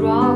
wrong.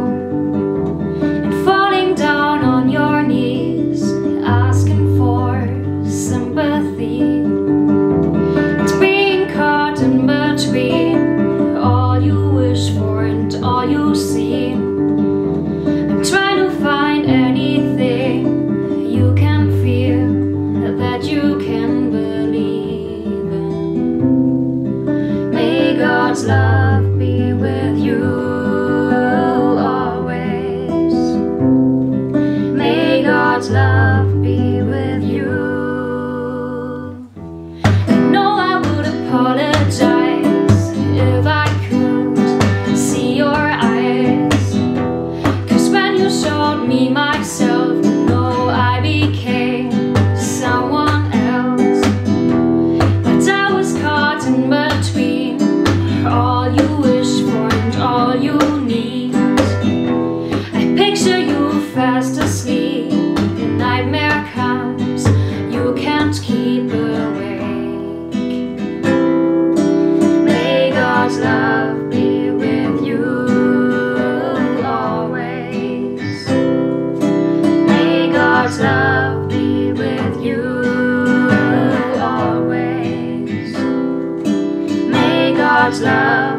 God's love.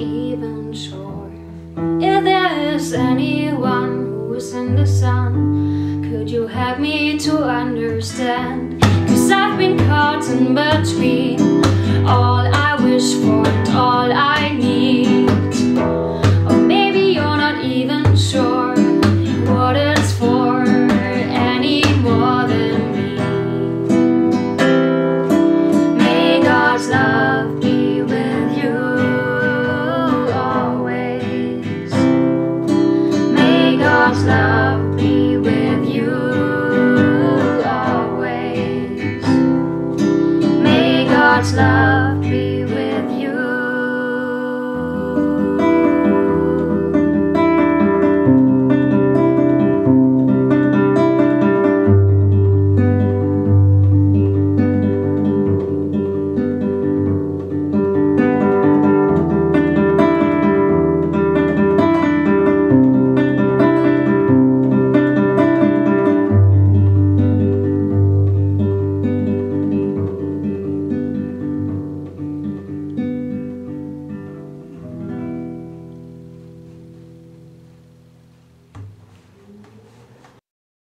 even sure if there is anyone who is in the sun. Could you help me to understand? Cause I've been caught in between all I wish for and all I